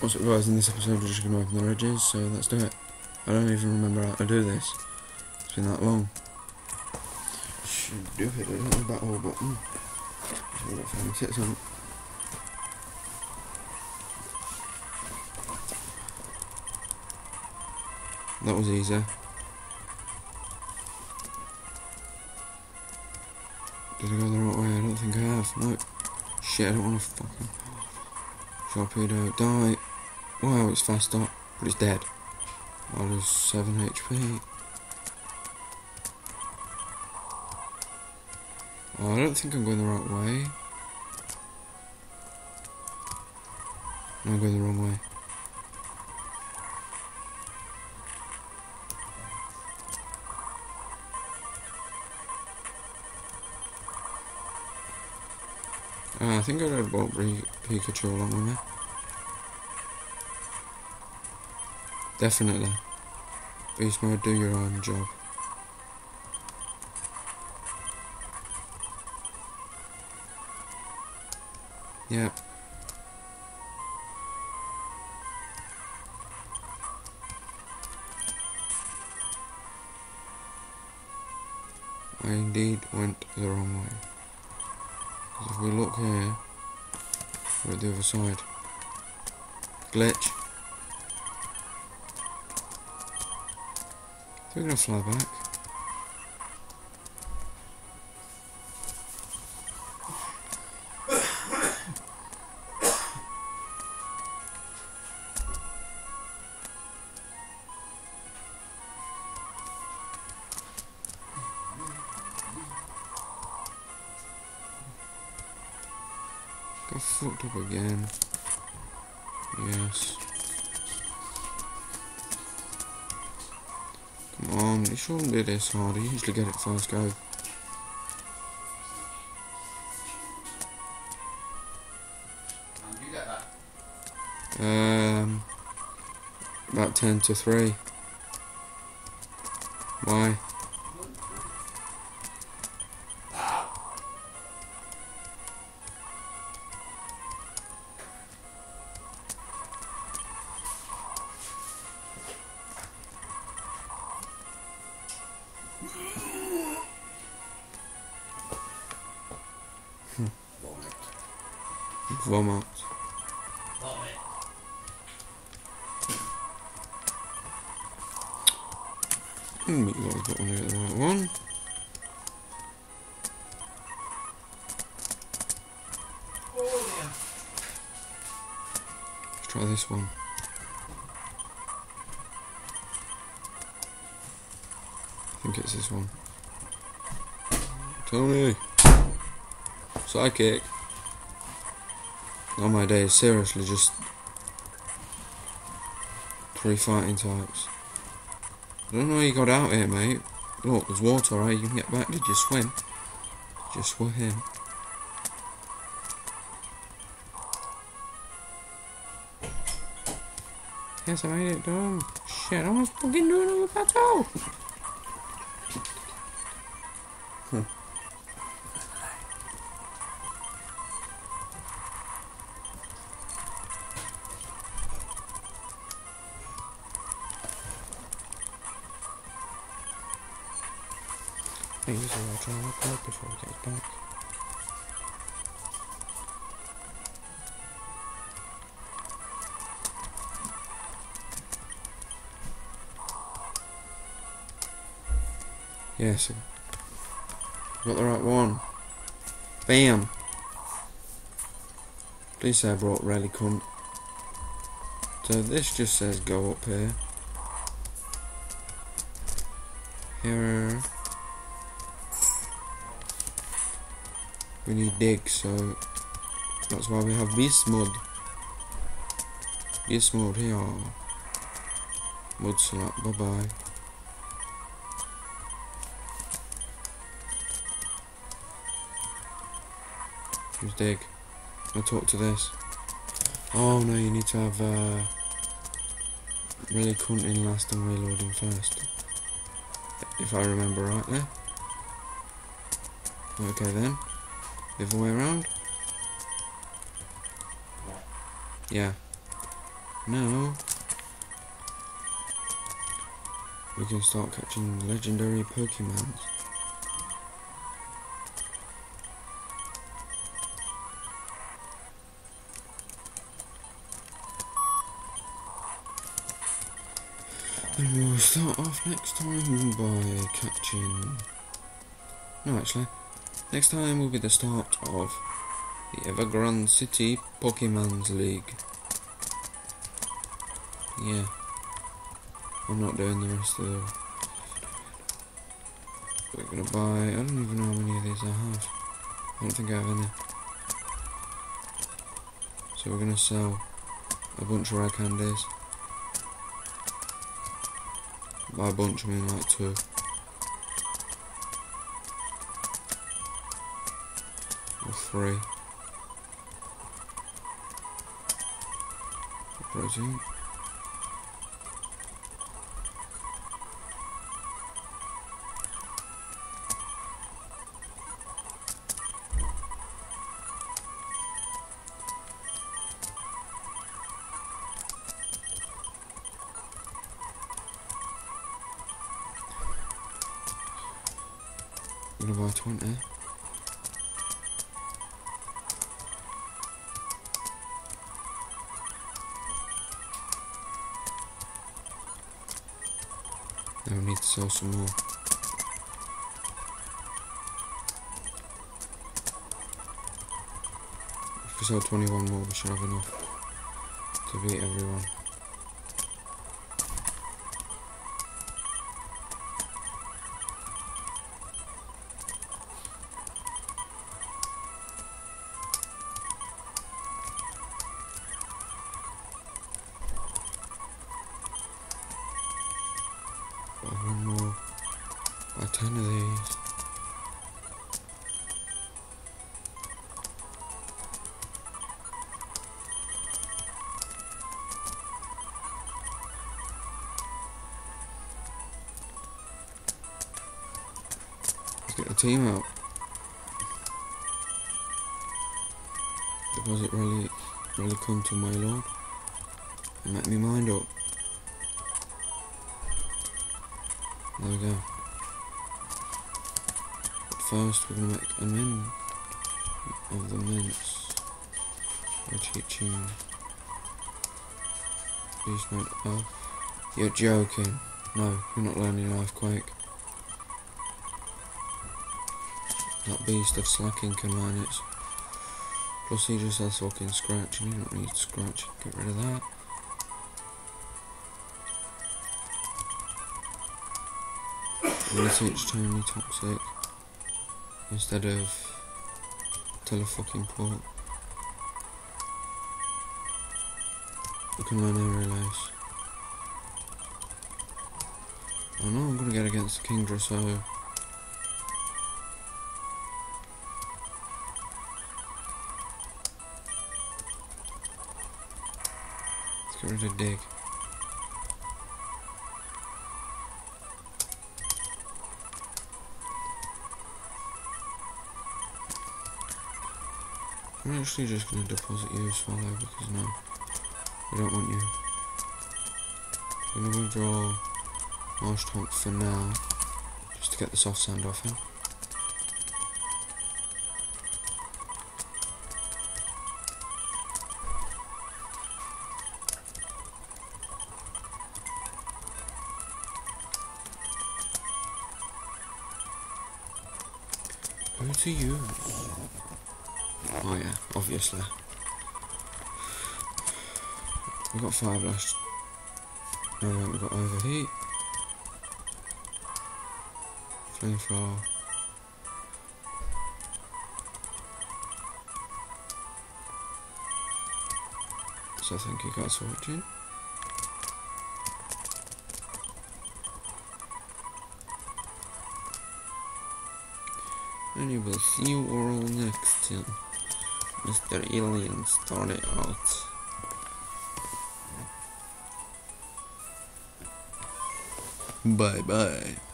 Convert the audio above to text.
What's up guys, in this episode we're just going to open the Regis, so let's do it. I don't even remember how to do this. It's been that long. Should do it a little battle button. On. That was easy. Did I go the right way? I don't think I have. No. Shit, I don't want to fucking... Sharpedo, die. Wow, it's fast up, but it's dead. I lose 7 HP. Oh, I don't think I'm going the right way. I'm going the wrong way. Uh, I think I have brought Pikachu along with me. Definitely. Beast mode, do your own job. Yeah. I indeed went the wrong way. If we look here, we're at the other side. Glitch. We're gonna fly back. Got fucked up again. Yes. On, it shouldn't be this hard. I usually get it first go. Um, about 10 to 3. Why? Hmm, the right one. Let's try this one. I think it's this one. Tony! Sidekick! Oh my days, seriously, just three fighting types. I don't know how you got out here, mate. Look, there's water, right? You can get back. Did you swim? Just swim. Yes, I made it done. Shit, I was fucking doing another battle. These are all trying to look up before he gets back. Yes. Got the right one. Bam! Please say I brought Relicanth. So this just says go up here. Here. We need dig, so that's why we have beast mode. Beast mode here. Mud slap, bye bye. Who's dig? I'll talk to this. Oh no, you need to have uh, really cunting last and reloading first. If I remember rightly. Okay then. The other way around? Yeah. now we can start catching legendary Pokemons. And we'll start off next time by catching... No, actually. Next time will be the start of the Evergrande City Pokemon's League. Yeah. I'm not doing the rest of the... We're gonna buy... I don't even know how many of these I have. I don't think I have any. So we're gonna sell a bunch of rare candies. By a bunch I mean like two. Three. Protein. I'm gonna buy 20. Now we need to sell some more. If we sell 21 more, we should have enough to beat everyone. Buy 10 of these. Let's get the team out. Deposit really, really come to my lord and make me mind up. There we go. First, we're gonna make a min of the mints by teaching beast mode off. You're joking. No, you're not learning life quake. That beast of Slaking can learn. Plus he just has fucking scratch and you don't need scratch. Get rid of that. Gonna teach Tony Toxic instead of Telefucking Port. We can learn aerial ace. I know I'm gonna get against the Kingdra, so let's get rid of Dig. I'm actually just going to deposit you, as Swellow, because no, we don't want you. I'm going to withdraw Marshtomp for now, just to get the soft sand off him. Who to use? Oh yeah, obviously. We've got fire blast. No, we've got overheat. Flamethrower. So thank you guys for watching. And you will see you all next time. Mr. Alien started out. Bye bye.